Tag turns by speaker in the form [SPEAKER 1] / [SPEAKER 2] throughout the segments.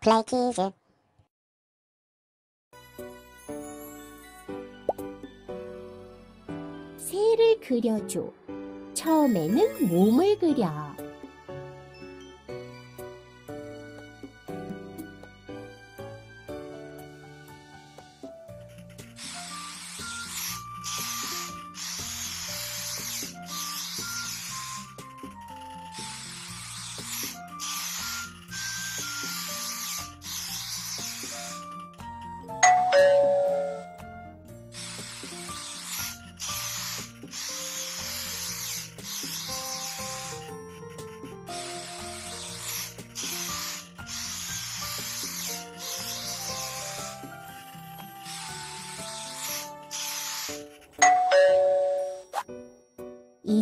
[SPEAKER 1] 플레이 퀴즈
[SPEAKER 2] 새를 그려줘. 처음에는 몸을 그려.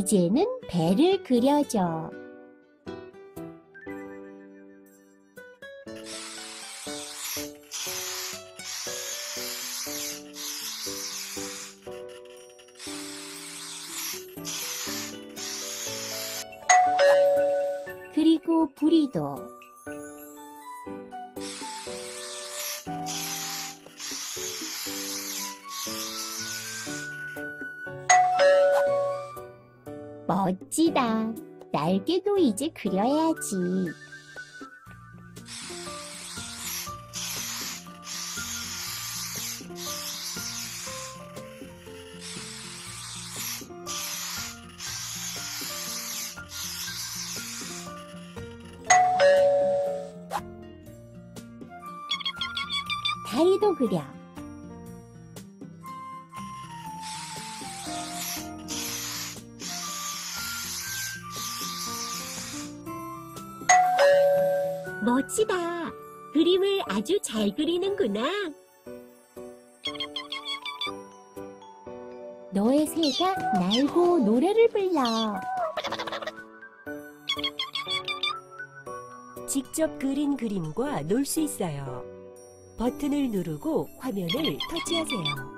[SPEAKER 2] 이제는 배를 그려줘. 그리고 부리도. 멋지다. 날개도 이제 그려야지. 다리도 그려. 멋지다. 그림을 아주 잘 그리는구나. 너의 새가 날고 노래를 불러.
[SPEAKER 3] 직접 그린 그림과 놀 수 있어요. 버튼을 누르고 화면을 터치하세요.